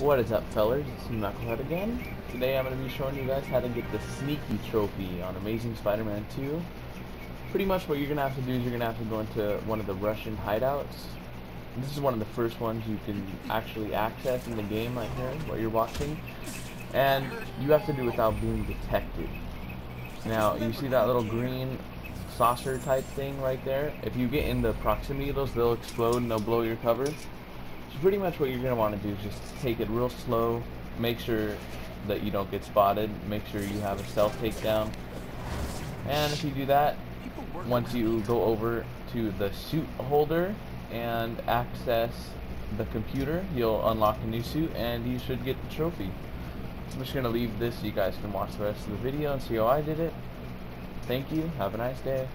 What is up fellas, it's Knucklehead again. Today I'm going to be showing you guys how to get the Sneaky Trophy on Amazing Spider-Man 2. Pretty much what you're going to have to do is you're going to have to go into one of the Russian hideouts. This is one of the first ones you can actually access in the game right here, what you're watching. And you have to do without being detected. Now, you see that little green saucer type thing right there? If you get in the proximity of those, they'll explode and they'll blow your cover. So pretty much what you're going to want to do is just take it real slow, make sure that you don't get spotted, make sure you have a stealth takedown. And if you do that, once you go over to the suit holder and access the computer, you'll unlock a new suit and you should get the trophy. I'm just going to leave this so you guys can watch the rest of the video and see how I did it. Thank you. Have a nice day.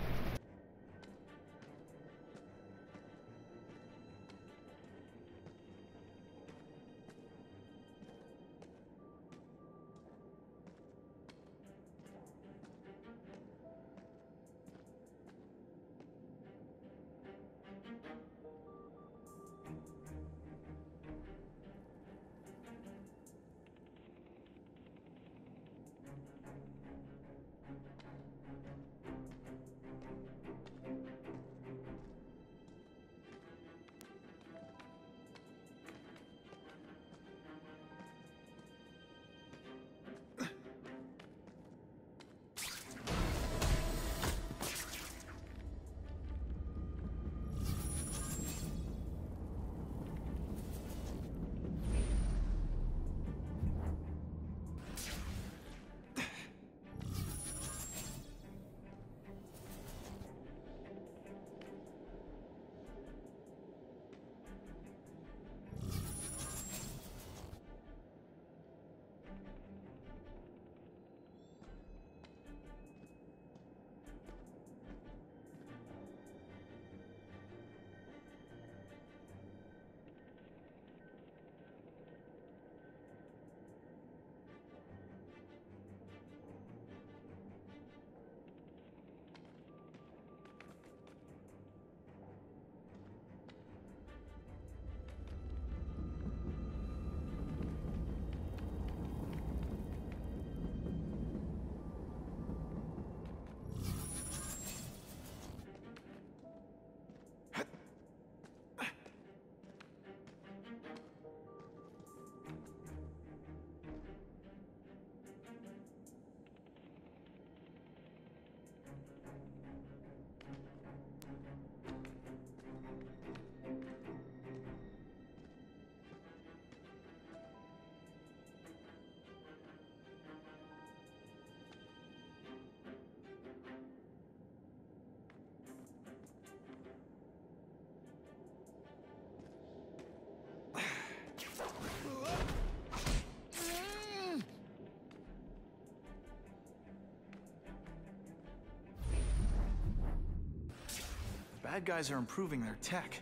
Bad guys are improving their tech.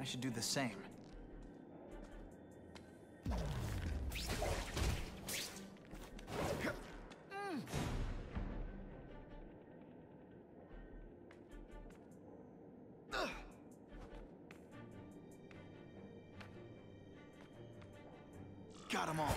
I should do the same. Got them all.